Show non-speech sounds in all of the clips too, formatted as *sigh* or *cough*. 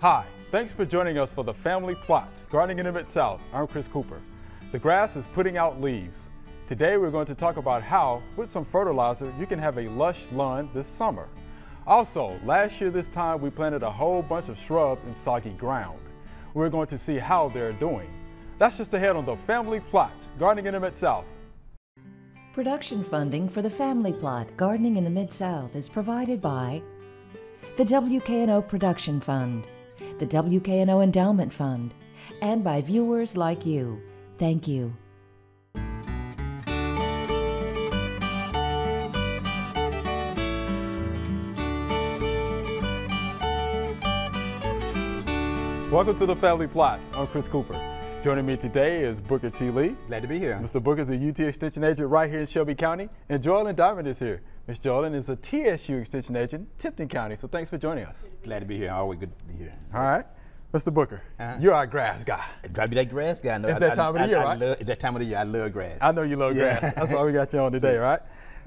Hi, thanks for joining us for the Family Plot, Gardening in the Mid-South. I'm Chris Cooper. The grass is putting out leaves. Today we're going to talk about how, with some fertilizer, you can have a lush lawn this summer. Also, last year this time we planted a whole bunch of shrubs in soggy ground. We're going to see how they're doing. That's just ahead on the Family Plot, Gardening in the Mid-South. Production funding for the Family Plot Gardening in the Mid-South is provided by the WKNO Production Fund, the WKNO Endowment Fund, and by viewers like you. Thank you. Welcome to the Family Plot. I'm Chris Cooper. Joining me today is Booker T. Leigh. Glad to be here. Mr. Booker is a UT Extension agent right here in Shelby County, and Joellen Dimond is here. Ms. Jordan is a TSU Extension agent, Tipton County. So thanks for joining us. Glad to be here. Always good to be here. All right. Mr. Booker, Uh-huh. you're our grass guy. Be that grass guy. I know. It's I- that I- time of the year, I right? Love, that time of the year. I love grass. I know you love Yeah. grass. That's why we got you on today, *laughs* right?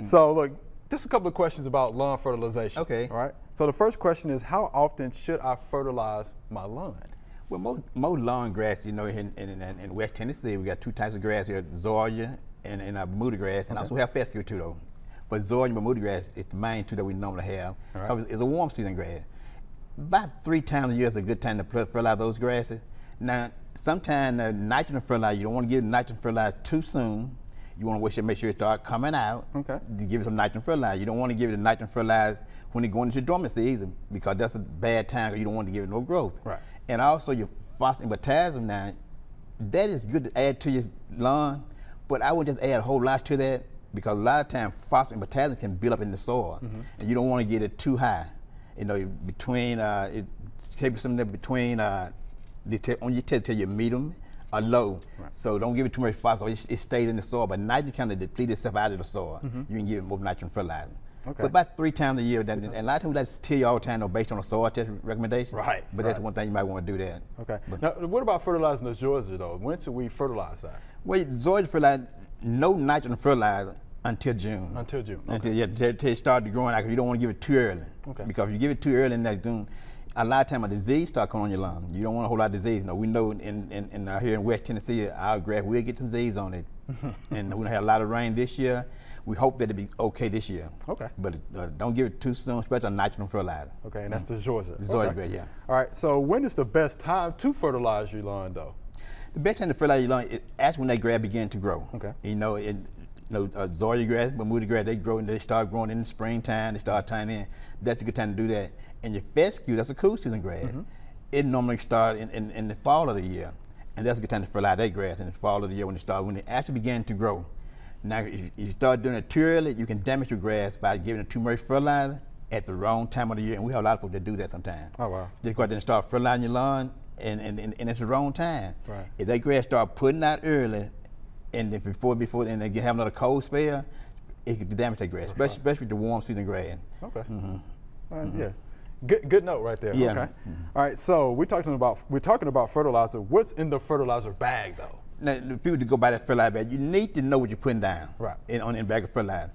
So look, just a couple of questions about lawn fertilization. Okay. All right. So the first question is, how often should I fertilize my lawn? Well, most, most lawn grass, you know, in, in, in, in West Tennessee, we got two types of grass here, Zoysia and, and uh, Bermuda grass, and also we have fescue too, though. But and Bermuda grass is the main two that we normally have, right. it's, it's a warm season grass. About three times a year is a good time to put- fertilize those grasses. Now, sometimes uh, nitrogen fertilizer, you don't want to give nitrogen fertilizer too soon. You want to wait to make sure it start coming out. Okay. You give it some nitrogen fertilizer. You don't want to give it a nitrogen fertilizer when it going into dormant season because that's a bad time. You don't want to give it no growth. Right. And also your phosphorus and potassium now, that is good to add to your lawn, but I would just add a whole lot to that because a lot of times phosphorus and potassium can build up in the soil, and you don't want to get it too high. You know, between uh, it maybe something there between uh, on your tip till you medium or low. Right. So don't give it too much phosphorus; it, it stays in the soil. But nitrogen kind of deplete itself out of the soil. You can give it more nitrogen fertilizer. Okay. But about three times a year, then, and a lot of times we like to tell you all the time, though, based on a soil test recommendation. Right, But that's one thing you might want to do that. Okay. But- now, what about fertilizing the Zoysia though? When should we fertilize that? Well, Zoysia fertilizer, no nitrogen fertilizer until June. Until June, Until, yeah, until, it started growing out, you don't want to give it too early. Okay. Because if you give it too early in that June, a lot of time a disease start coming on your lawn. You don't want a whole lot of disease. No, we know in, in, in uh, here in West Tennessee, our grass will get disease on it. *laughs* and we have a lot of rain this year. We hope that it'll be okay this year. Okay. But uh, don't give it too soon, especially on nitrogen fertilizer. Okay, and that's the Zoysia. The Zoysia okay. grass, yeah. All right. So when is the best time to fertilize your lawn though? The best time to fertilize your lawn is actually when that grass begin to grow. Okay. You know, it, you know, uh, Zoysia grass, Bermuda grass, they grow and they start growing in the springtime. They start tying in. That's a good time to do that. And your fescue, that's a cool season grass. Mm-hmm. It normally starts in, in, in the fall of the year, and that's a good time to fertilize that grass in the fall of the year when it starts, when it actually begin to grow. Now, if you- if you start doing it too early, you can damage your grass by giving it too much fertilizer at the wrong time of the year. And we have a lot of folks that do that sometimes. Oh, wow. Just go out there and start fertilizing your lawn, and, and, and, and it's the wrong time. Right. If that grass start putting out early, and if before before and they have another cold spell, it could damage that grass, especially, especially the warm season grass. Okay. Mm-hmm. Uh, mm-hmm. Yeah. Good, good note right there. Yeah. Okay. Mm-hmm. All right. So we're talking about we're talking about fertilizer. What's in the fertilizer bag though? Now, people to go buy that fertilizer bag, you need to know what you're putting down Right. in, on in bag of fertilizer.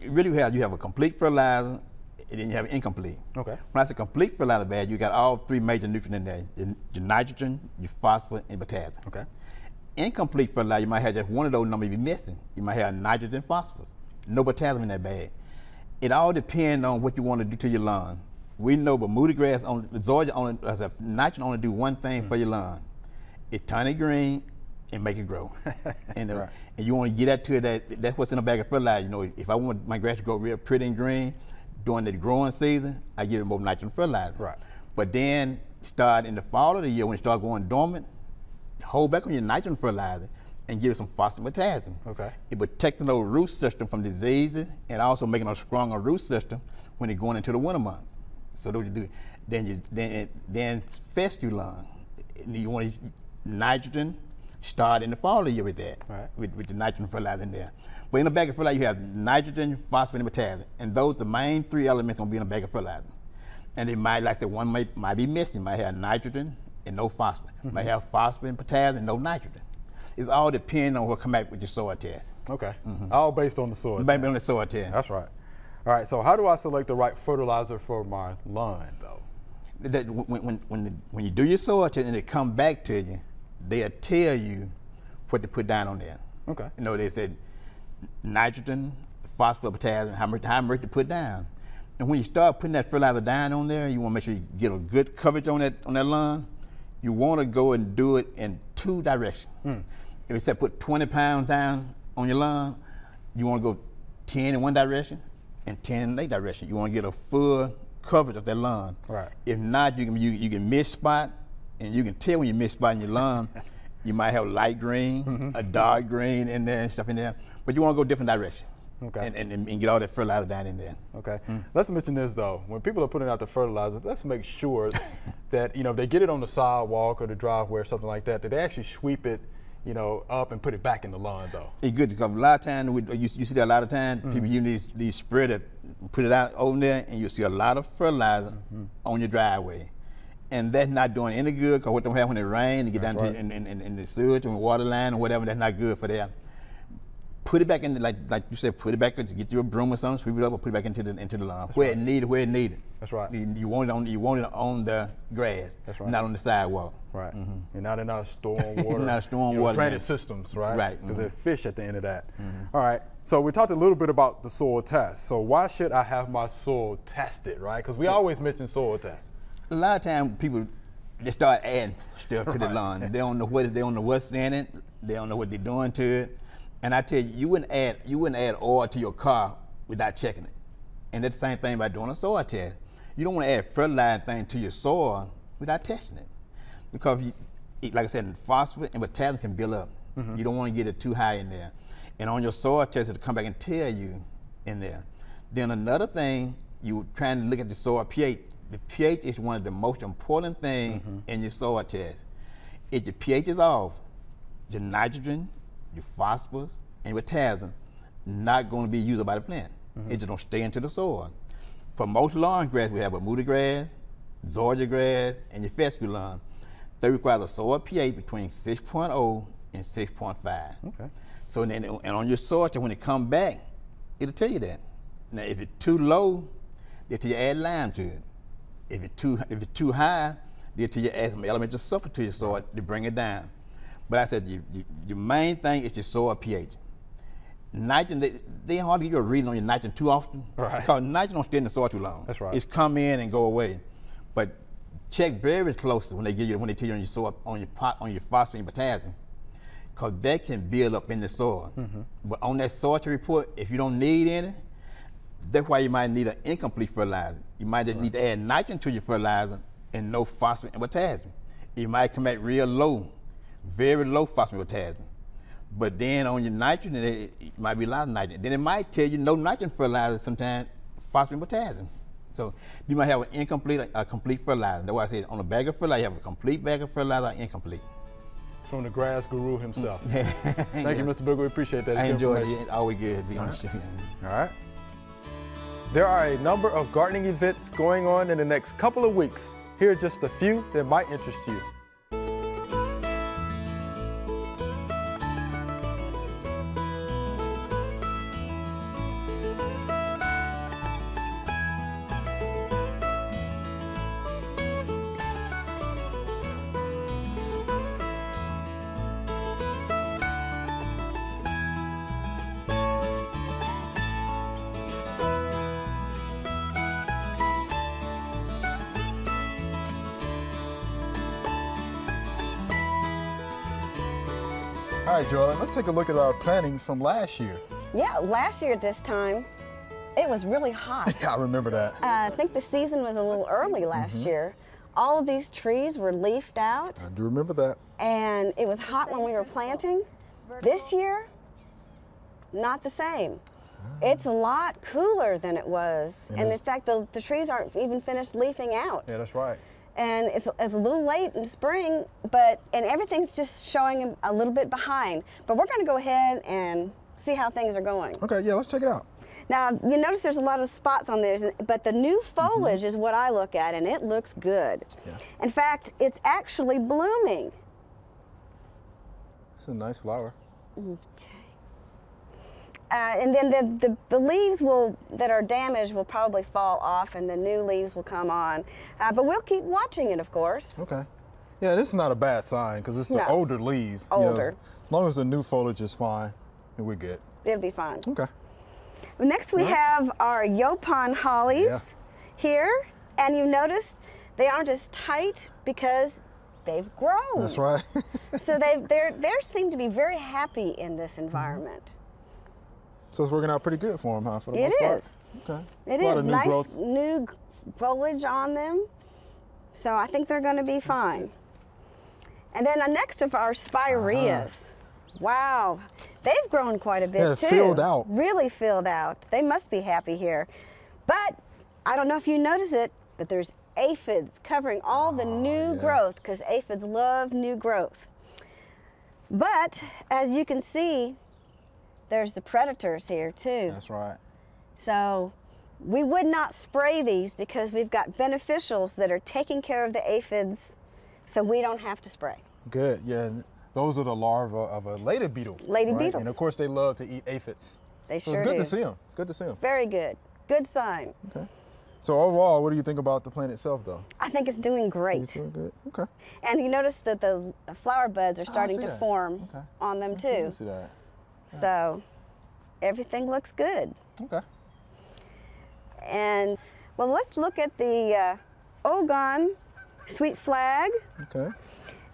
You really have you have a complete fertilizer, and then you have incomplete. Okay. When I say complete fertilizer bag, you got all three major nutrients in there: your, nitrogen, your phosphorus, and potassium. Okay. Incomplete fertilizer, you might have just one of those numbers be missing. You might have nitrogen, phosphorus, no potassium in that bag. It all depends on what you want to do to your lawn. We know Bermuda grass, on Zoysia only, as a nitrogen only do one thing for your lawn. It turn it green and make it grow. *laughs* and, uh, Right. and you want to get that to it, that, that's what's in the bag of fertilizer. You know, if I want my grass to grow real pretty and green during the growing season, I give it more nitrogen fertilizer. Right. But then start in the fall of the year when it start going dormant, hold back on your nitrogen fertilizer and give it some phosphorus and potassium. Okay. It protecting the root system from diseases and also making a stronger root system when you're going into the winter months. So what you do, then you then then fescue. And You want to nitrogen start in the fall of the year with that, Right. with, with the nitrogen fertilizer in there. But in a bag of fertilizer, you have nitrogen, phosphorus, and potassium, and those are the main three elements gonna be in a bag of fertilizer. And it might, like I said, one might, might be missing. Might have nitrogen and no phosphorus. Might mm-hmm. have phosphorus and potassium and no nitrogen. It's all depending on what come back with your soil test. Okay. Mm-hmm. All based on the soil. Maybe on the soil test. That's right. All right. So how do I select the right fertilizer for my lawn though? that when, when, when, the, when you do your soil test and it come back to you, they'll tell you what to put down on there. Okay. You know, they said nitrogen, phosphorus, potassium, how much, how much to put down. And when you start putting that fertilizer down on there, you want to make sure you get a good coverage on that on that lawn. You want to go and do it in two directions. Mm. If you said put 20 pounds down on your lawn, you want to go 10 in one direction and 10 in the direction. You want to get a full coverage of that lawn. Right. If not, you can you, you can miss spot, and you can tell when you miss spot in your lawn. *laughs* you might have light green, mm -hmm. a dark green in there and stuff in there, but you want to go different direction. Okay. And, and, and, get all that fertilizer down in there. Okay. Mm. Let's mention this though. When people are putting out the fertilizer, let's make sure *laughs* that you know if they get it on the sidewalk or the driveway or something like that, that they actually sweep it you know, up and put it back in the lawn though. It's good because a lot of times you, you, see that a lot of times mm -hmm. people use these these spreader, put it out over there, and you see a lot of fertilizer mm -hmm. on your driveway, and that's not doing any good because what don't have when it rains, and get that's down right. to in, in, in, the sewage and water line or whatever, that's not good for them put it back in, the, like like you said, put it back, get your broom or something, sweep it up, or put it back into the into the lawn That's where right. it needed, where it needed. That's right. You, you, want it on you want it on the grass. That's right. Not on the sidewalk. Right. Mm -hmm. You're not in our storm *laughs* water. not storm you know, water drainage systems, right? Right. Because mm -hmm. there's fish at the end of that. Mm -hmm. All right. So we talked a little bit about the soil test. So why should I have my soil tested, right? Because we always mention soil tests. A lot of times people they start adding stuff to the lawn. They don't know what they don't know what's in it. They don't know what they're doing to it. And I tell you, you wouldn't add you wouldn't add oil to your car without checking it. And that's the same thing by doing a soil test. You don't want to add fertilizer thing to your soil without testing it, because you, like I said, phosphorus and potassium can build up. Mm -hmm. You don't want to get it too high in there. And on your soil test, it'll come back and tell you in there. Then another thing, you're trying to look at the soil pH. The pH is one of the most important things mm -hmm. in your soil test. If the pH is off, the nitrogen your phosphorus and your potassium not going to be used by the plant. Mm -hmm. It just don't stay into the soil. For most lawn grass, we have Bermuda grass, Zoysia grass, and your fescue lawn. They require a soil pH between 6.0 and 6.5. Okay. So then, and on your soil, test, when it come back, it'll tell you that. Now, if it's too low, they'll tell you add lime to it. If it's too, if it's too high, they'll tell you add some elemental sulfur to your soil to bring it down. But I said, you, you, your main thing is your soil pH. Nitrogen, they, they hardly give you a reading on your nitrogen too often. Right. Because nitrogen don't stay in the soil too long. That's right. It's come in and go away. But check very closely when they give you when they tell you on your soil on your pot on your phosphate and potassium. Because that can build up in the soil. Mm -hmm. But on that soil to report, if you don't need any, that's why you might need an incomplete fertilizer. You might right. need to add nitrogen to your fertilizer and no phosphate and potassium. It might come back real low very low phosphorus potassium. But then on your nitrogen, it, it, might be a lot of nitrogen. Then it might tell you no nitrogen fertilizer sometimes, phosphorus potassium. So you might have an incomplete, a complete fertilizer. That's why I said on a bag of fertilizer, you have a complete bag of fertilizer, incomplete. From the grass guru himself. *laughs* Thank yeah. you, Mr. Booker. We appreciate that. I enjoyed it. Always good to be All on right. the show. All right. There are a number of gardening events going on in the next couple of weeks. Here are just a few that might interest you. Take a look at our plantings from last year. Yeah, last year at this time, it was really hot. *laughs* yeah, I remember that. Uh, I think the season was a little early last mm -hmm. year. All of these trees were leafed out. I do remember that. And it was hot when we were planting. This year, not the same. Ah. It's a lot cooler than it was. And, and in fact, the, the trees aren't even finished leafing out. Yeah, that's right and it's, it's a little late in spring, but and everything's just showing a little bit behind. But we're going to go ahead and see how things are going. Okay, yeah, let's check it out. Now, you notice there's a lot of spots on there, but the new foliage mm -hmm. is what I look at, and it looks good. Yeah. In fact, it's actually blooming. It's a nice flower. Okay. Uh, and then the, the, the, leaves will that are damaged will probably fall off and the new leaves will come on. Uh, but we'll keep watching it, of course. Okay. Yeah, this is not a bad sign because it's No. the older leaves. Older. You know, as, as long as the new foliage is fine, we're good. It'll be fine. Okay. Next, we have our Yaupon hollies Yeah. here. And you notice they aren't as tight because they've grown. That's right. *laughs* so they they they seem to be very happy in this environment. So it's working out pretty good for them, huh? For the It most part? is. Okay. It is new nice growth. new foliage on them. So I think they're going to be fine. And then uh, next of our spireas. Wow. They've grown quite a bit Yeah, too. filled out. Really filled out. They must be happy here. But I don't know if you notice it, but there's aphids covering all the new Oh, yeah. growth because aphids love new growth. But as you can see, there's the predators here too. That's right. So we would not spray these because we've got beneficials that are taking care of the aphids so we don't have to spray. Good. Yeah. Those are the larvae of a lady beetle. Lady right? beetles. And of course, they love to eat aphids. They So sure it's good do. to see them. It's good to see them. Very good. Good sign. Okay. So overall, what do you think about the plant itself, though? I think it's doing great. It's doing good. Okay. And you notice that the flower buds are ah, starting see to that. form Okay. on them I too. see that. So everything looks good. Okay. And well, let's look at the uh, Ogon sweet flag. Okay.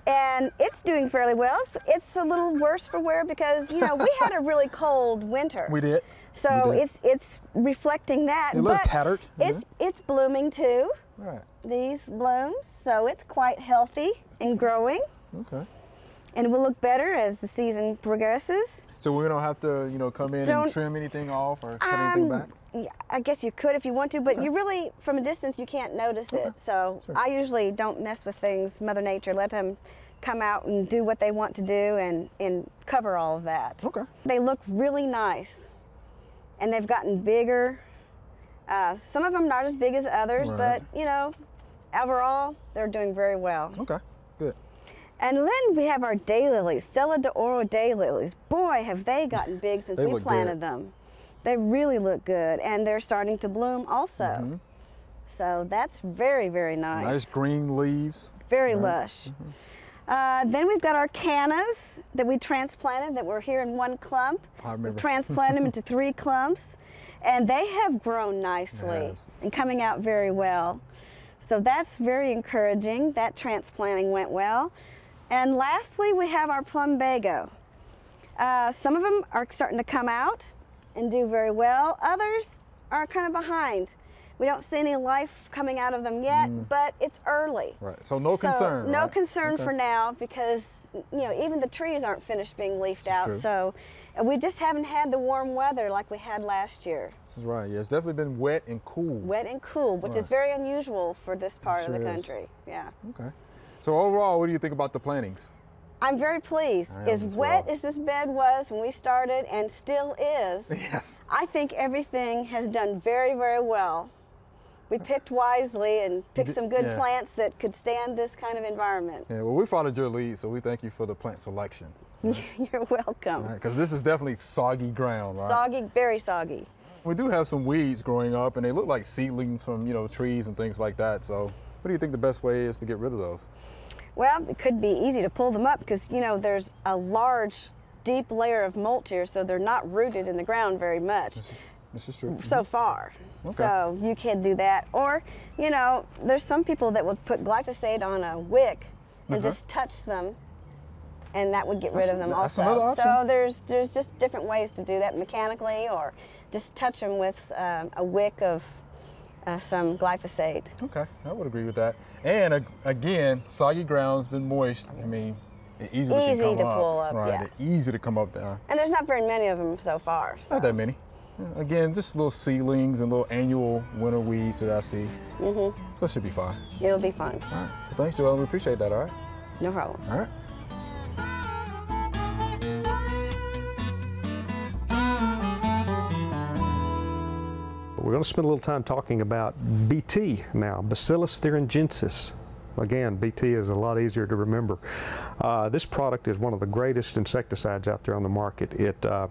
and it's doing fairly well. It's- It's a little worse for wear because you know we had a really *laughs* cold winter. We did. So we did. it's it's reflecting that. A little tattered, It's it's blooming too. Right. These blooms, so it's quite healthy and growing, Okay. And it will look better as the season progresses. So we don't have to, you know, come in Don't- and trim anything off or cut anything Um, back. Yeah, I guess you could if you want to, but you really, from a distance, you can't notice it. So Sure. I usually don't mess with things, Mother Nature. Let them come out and do what they want to do and, and cover all of that. Okay. They look really nice, and they've gotten bigger. Uh, some of them not as big as others, Right. but you know, overall, they're doing very well. Okay. And then we have our daylilies, Stella de Oro daylilies. Boy, have they gotten *sighs* big since we planted good. them. They really look good, and they're starting to bloom also. So that's very, very nice. Nice green leaves. Very Mm-hmm. lush. Uh, then we've got our cannas that we transplanted that were here in one clump. I remember. We've transplanted them into *laughs* three clumps, and they have grown nicely have. and coming out very well. So that's very encouraging. That transplanting went well. And lastly, we have our plumbago. Uh, some of them are starting to come out and do very well. Others are kind of behind. We don't see any life coming out of them yet, but it's early. Mm. Right. So no So, concern. No right? concern Okay. for now because you know even the trees aren't finished being leafed This out. true. So we just haven't had the warm weather like we had last year. This is right. Yeah, it's definitely been wet and cool. Wet and cool, which is very unusual for this part of the sure is. country. Yeah. Okay. So overall, what do you think about the plantings? I'm very pleased. I As as wet well. as this bed was when we started and still is, *laughs* Yes. I think everything has done very, very well. We picked wisely and picked some good yeah. plants that could stand this kind of environment. Yeah. Well, we followed your lead, so we thank you for the plant selection. *laughs* You're welcome. Because this is definitely soggy ground, right? Soggy, very soggy. We do have some weeds growing up, and they look like seedlings from you know trees and things like that. So, what do you think the best way is to get rid of those? Well, it could be easy to pull them up because, you know, there's a large, deep layer of mulch here, so they're not rooted in the ground very much This is true. so far. Okay. So you can do that. Or, you know, there's some people that would put glyphosate on a wick and Uh-huh. just touch them. And that would get rid That's- of them also. So there's there's just different ways to do that mechanically, or just touch them with um, a wick of uh, some glyphosate. Okay, I would agree with that. And ag- again, soggy ground's been moist. I mean, it easily Easy to up. pull up, Right, yeah. easy to come up there. And there's not very many of them so far. So. Not that many. Again, just little seedlings and little annual winter weeds that I see. Mm-hmm. So it should be fine. It'll be fine. All right. So thanks, Joellen. We appreciate that. All right. No problem. All right. We're going to spend a little time talking about BT now, Bacillus thuringiensis. again, BT is a lot easier to remember. Uh, this product is one of the greatest insecticides out there on the market. It uh,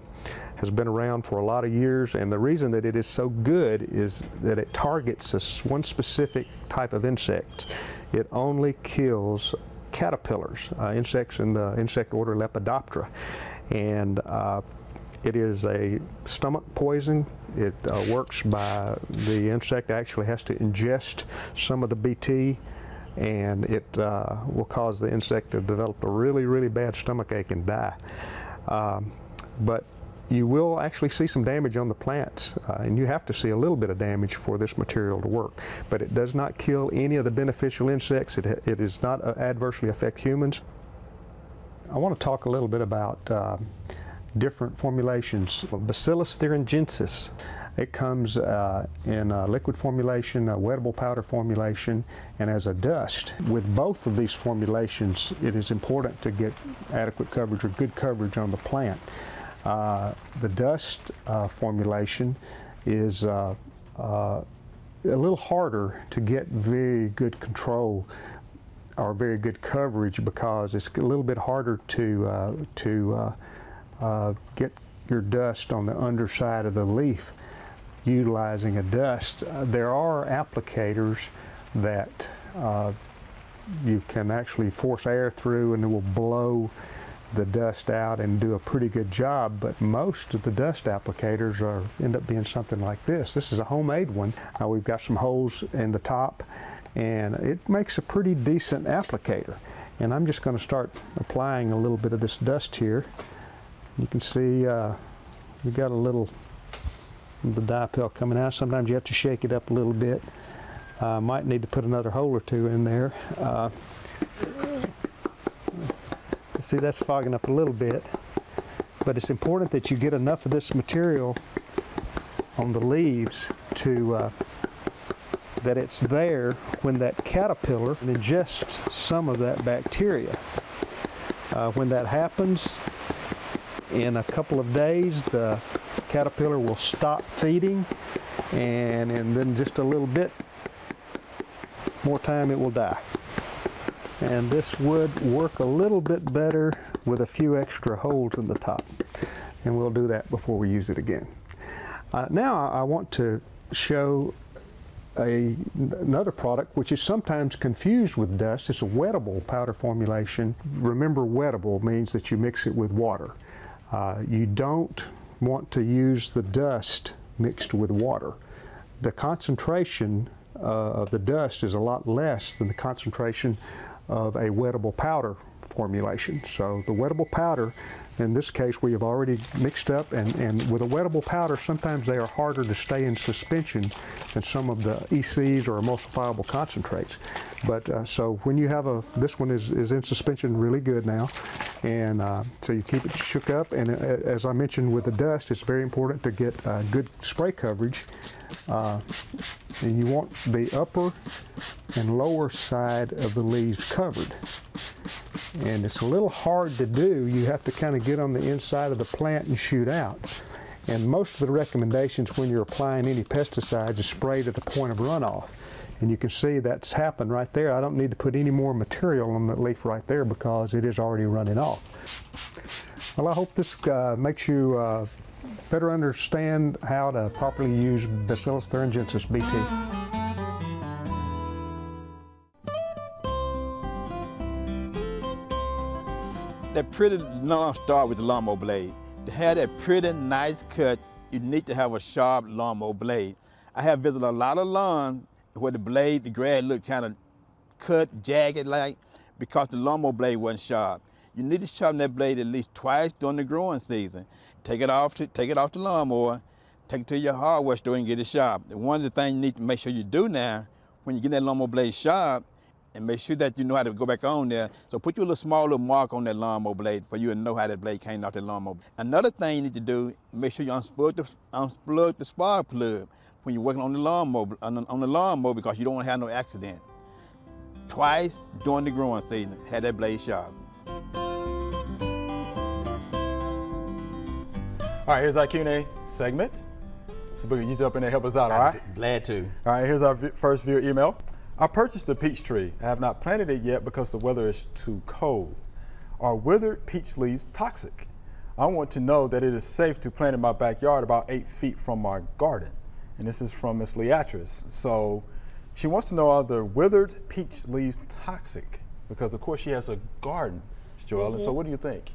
has been around for a lot of years, and the reason that it is so good is that it targets a, one specific type of insect. It only kills caterpillars, uh, insects in the insect order Lepidoptera. And uh, it is a stomach poison. It uh, works by the insect actually has to ingest some of the BT and it uh, will cause the insect to develop a really, really bad stomach ache and die. Um, but you will actually see some damage on the plants, uh, and you have to see a little bit of damage for this material to work. But it does not kill any of the beneficial insects. It, it does not uh, adversely affect humans. I want to talk a little bit about uh, different formulations. Bacillus thuringiensis. It comes uh, in a liquid formulation, a wettable powder formulation, and as a dust. With both of these formulations, it is important to get adequate coverage or good coverage on the plant. Uh, the dust uh, formulation is uh, uh, a little harder to get very good control or very good coverage because it's a little bit harder to, to uh, get your dust on the underside of the leaf utilizing a dust. there are applicators that you can actually force air through and it will blow the dust out and do a pretty good job, but most of the dust applicators are end up being something like this. This is a homemade one. Uh, we've got some holes in the top and it makes a pretty decent applicator. And I'm just going to start applying a little bit of this dust here. You can see uh, we got a little the DiPel coming out. Sometimes you have to shake it up a little bit. Uh, might need to put another hole or two in there. Uh, See, that's fogging up a little bit. But it's important that you get enough of this material on the leaves to uh, that it's there when that caterpillar ingests some of that bacteria. Uh, when that happens, in a couple of days, the caterpillar will stop feeding, and, and then just a little bit more time it will die and this would work a little bit better with a few extra holes in the top and we'll do that before we use it again. Uh, now I want to show a, another product which is sometimes confused with dust. It's a wettable powder formulation. Remember wettable means that you mix it with water. Uh, you don't want to use the dust mixed with water. The concentration uh, of the dust is a lot less than the concentration of a wettable powder formulation. So the wettable powder, in this case, we have already mixed up, and, and with a wettable powder, sometimes they are harder to stay in suspension than some of the ECs or emulsifiable concentrates. But uh, so when you have a, this one is, is in suspension really good now, and uh, so you keep it shook up, and uh, as I mentioned with the dust, it's very important to get uh, good spray coverage. Uh, and you want the upper and lower side of the leaves covered. And it's a little hard to do. You have to kind of get on the inside of the plant and shoot out. And most of the recommendations when you're applying any pesticides is spray to the point of runoff. And you can see that's happened right there. I don't need to put any more material on the leaf right there because it is already running off. Well, I hope this uh, makes you uh, better understand how to properly use Bacillus thuringiensis BT. That pretty long start with the lawnmower blade. To have that pretty nice cut, you need to have a sharp lawnmower blade. I have visited a lot of lawns where the blade, the grass looked kind of cut, jagged like, because the lawnmower blade wasn't sharp. You need to sharpen that blade at least twice during the growing season. Take it off, to, take it off the lawnmower, take it to your hardware store and get it sharp. One of the things you need to make sure you do now, when you get that lawnmower blade sharp, and make sure that you know how to go back on there. So put your little small little mark on that lawnmower blade for you to know how that blade came off the lawnmower. Another thing you need to do, make sure you unplug the, unplug the spark plug when you're working on the lawnmower, on the, on the lawnmower because you don't want to have no accident. Twice during the growing season, had that blade sharp. All right, here's our Q&A segment. So Boogie, you jump in and help us out, all right? Glad to. All right, here's our first viewer email. I purchased a peach tree. I have not planted it yet because the weather is too cold. Are withered peach leaves toxic? I want to know that it is safe to plant in my backyard about eight feet from my garden. And this is from Miss Leatrice. So she wants to know are the withered peach leaves toxic? Because of course she has a garden, Joella. Mm -hmm. So what do you think?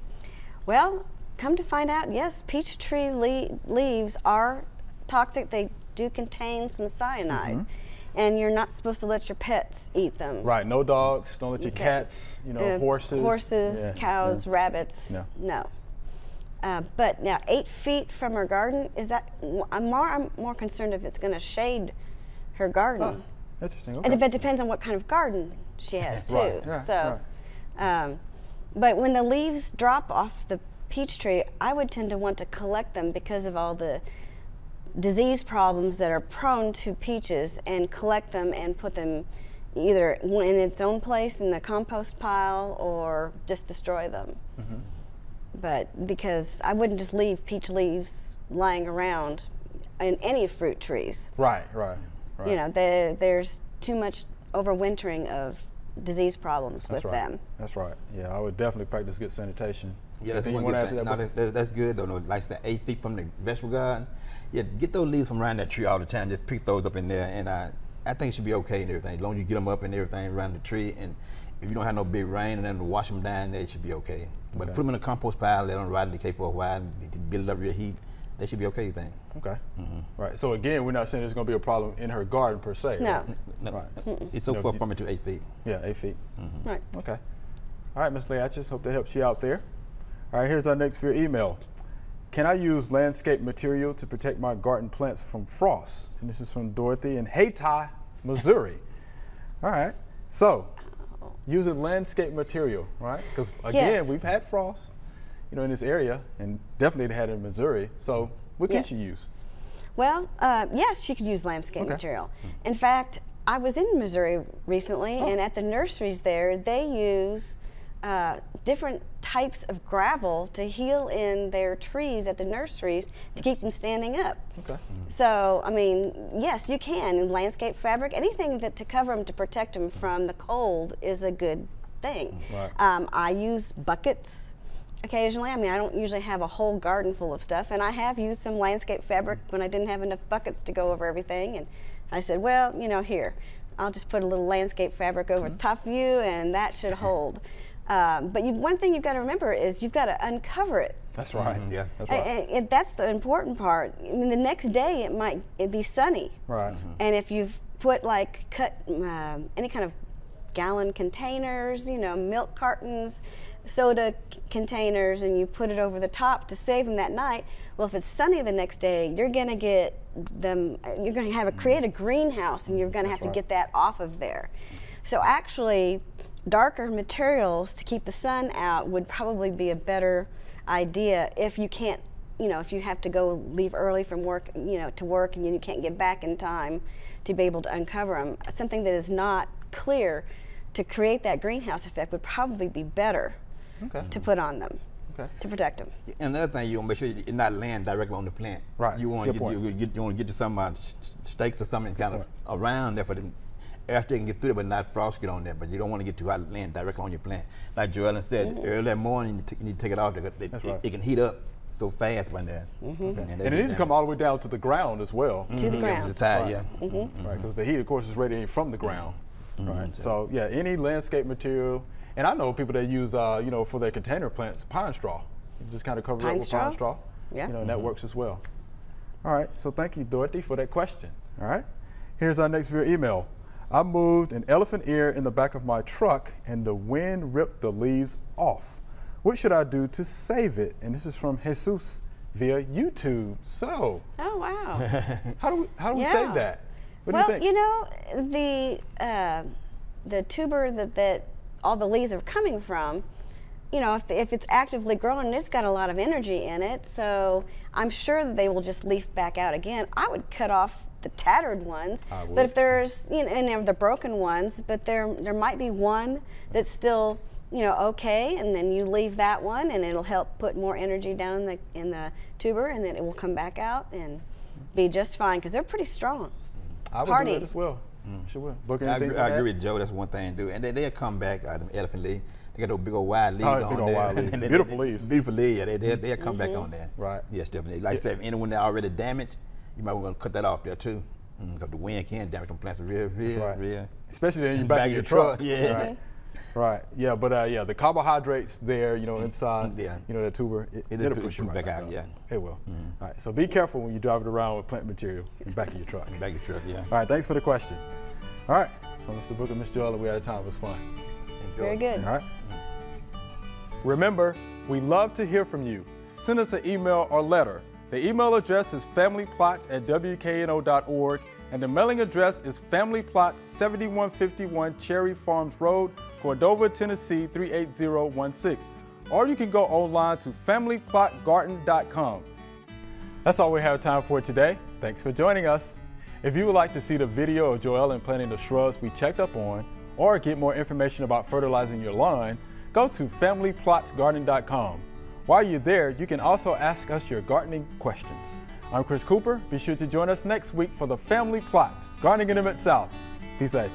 Well, come to find out, yes, peach tree le leaves are toxic. They do contain some cyanide. Mm -hmm and you're not supposed to let your pets eat them. Right, no dogs, don't let your cats, you know, uh, horses. Horses, yeah. cows, yeah. rabbits, no. no. Uh, but now, eight feet from her garden, is that, I'm more, I'm more concerned if it's going to shade her garden. Oh, interesting, okay. And it depends on what kind of garden she has, *laughs* too. right. Yeah, so, right. Um, but when the leaves drop off the peach tree, I would tend to want to collect them because of all the disease problems that are prone to peaches and collect them and put them either in its own place in the compost pile or just destroy them. Mm -hmm. But because I wouldn't just leave peach leaves lying around in any fruit trees. Right, right, right. You know, there, there's too much overwintering of disease problems that's with right. them. That's right. Yeah, I would definitely practice good sanitation. Yeah, that's one good thing. That no, that, that's good though. No, like that eight feet from the vegetable garden. Yeah, get those leaves from around that tree all the time. Just pick those up in there, and I, I think it should be okay and everything. As long as you get them up and everything around the tree, and if you don't have no big rain and then wash them down, they should be okay. But okay. put them in a compost pile, let them rot and decay for a while, and build up your heat. They should be okay, you think? Okay. Mm -hmm. Right. So again, we're not saying there's going to be a problem in her garden per se. No. Right. no. Right. It's so you far from it to eight feet. Yeah, eight feet. Mm -hmm. Right. Okay. All right, Ms. Lee, I just hope that helps you out there. All right, here's our next viewer email. Can I use landscape material to protect my garden plants from frost? And this is from Dorothy in Hayti, Missouri. *laughs* All right, so using landscape material, right? Because again, yes. we've had frost, you know, in this area, and definitely had it in Missouri. So what can yes. she use? Well, uh, yes, she could use landscape okay. material. In fact, I was in Missouri recently, oh. and at the nurseries there, they use uh, different types of gravel to heal in their trees at the nurseries to keep them standing up. Okay. Mm. So, I mean, yes, you can. Landscape fabric, anything that to cover them to protect them from the cold is a good thing. Right. Um, I use buckets occasionally. I mean, I don't usually have a whole garden full of stuff, and I have used some landscape fabric when I didn't have enough buckets to go over everything. And I said, well, you know, here, I'll just put a little landscape fabric over mm -hmm. top of you, and that should hold. Um, but you, one thing you've got to remember is you've got to uncover it. That's right. Mm -hmm. Yeah, that's right. And, and, that's the important part. I mean, the next day it might it be sunny. Right. Mm -hmm. And if you've put like cut um, any kind of gallon containers, you know, milk cartons, soda containers, and you put it over the top to save them that night. Well, if it's sunny the next day, you're going to get them. You're going to have a create a greenhouse, and you're going to have right. to get that off of there. So actually darker materials to keep the sun out would probably be a better idea if you can't you know if you have to go leave early from work you know to work and you can't get back in time to be able to uncover them something that is not clear to create that greenhouse effect would probably be better okay. to put on them okay. to protect them. Another thing you want to make sure you're not land directly on the plant. Right. You want to get, you, you, you, want to get to some uh, stakes or something kind of around there for them after you can get through it, but not frost get on there. But you don't want to get too hot land directly on your plant. Like Joellen said, mm -hmm. early that morning, you, you, need to take it off. It, it, right. it, can heat up so fast by then. Mm -hmm. okay. And, and it needs to come all the way down to the ground as well. Mm -hmm. To the mm-hmm. ground. It's tide, yeah. Mm-hmm. Mm-hmm. Right, because the heat, of course, is radiating from the ground. Right. So yeah, any landscape material, and I know people that use, uh, you know, for their container plants, pine straw. You just kind of cover pine it with straw? pine straw. Yeah. You know, and that works as well. All right. So thank you, Dorothy, for that question. All right. Here's our next viewer email. I moved an elephant ear in the back of my truck and the wind ripped the leaves off. What should I do to save it? And this is from Jesus via YouTube. So. Oh, wow. *laughs* how do we, how do we yeah. save that? What well, you, you, know, the, uh, the tuber that, that all the leaves are coming from, you know, if, the, if it's actively growing, it's got a lot of energy in it. So I'm sure that they will just leaf back out again. I would cut off the tattered ones. But if there's, you know, and the broken ones, but there there might be one that's still, you know, okay, and then you leave that one, and it'll help put more energy down in the in the tuber, and then it will come back out and be just fine because they're pretty strong. I would Hardy. do that as well. Mm. Sure will. Book I, agree, I agree, with Joe. That's one thing to do. And they, they'll come back out of Elephant Leaf. They got those big old wide leaves oh, on big there. Old wide *laughs* leaves. beautiful they, leaves. Beautiful leaves. Yeah, they, they, they'll come mm -hmm. back on there. Right. Yes, definitely. Like yeah. I said, if anyone that already damaged, you might want to cut that off there too. Because mm, the wind can damage them plants real, real, right. real. Especially in the back, back of your, truck. truck. Yeah. Right. Right. Yeah, but uh, yeah, the carbohydrates there, you know, inside, yeah. you know, the tuber, it, will it'll push you right back, back out. Yeah. It will. Mm. All right. So be careful when you drive it around with plant material in the back of your truck. In the back of your truck. Yeah. All right. Thanks for the question. All right. So Mr. Booker, Miss Joella, we out of time. It was fun. Enjoy. Very good. All right. Remember, we love to hear from you. Send us an email or letter. The email address is familyplot at wkno.org and the mailing address is Family Plot 7151 Cherry Farms Road, Cordova, Tennessee 38016. Or you can go online to familyplotgarden.com. That's all we have time for today. Thanks for joining us. If you would like to see the video of Joellen planting the shrubs we checked up on, or get more information about fertilizing your lawn, go to familyplotgarden.com. While you're there, you can also ask us your gardening questions. I'm Chris Cooper. Be sure to join us next week for the Family Plot, Gardening in the Mid-South. Be safe.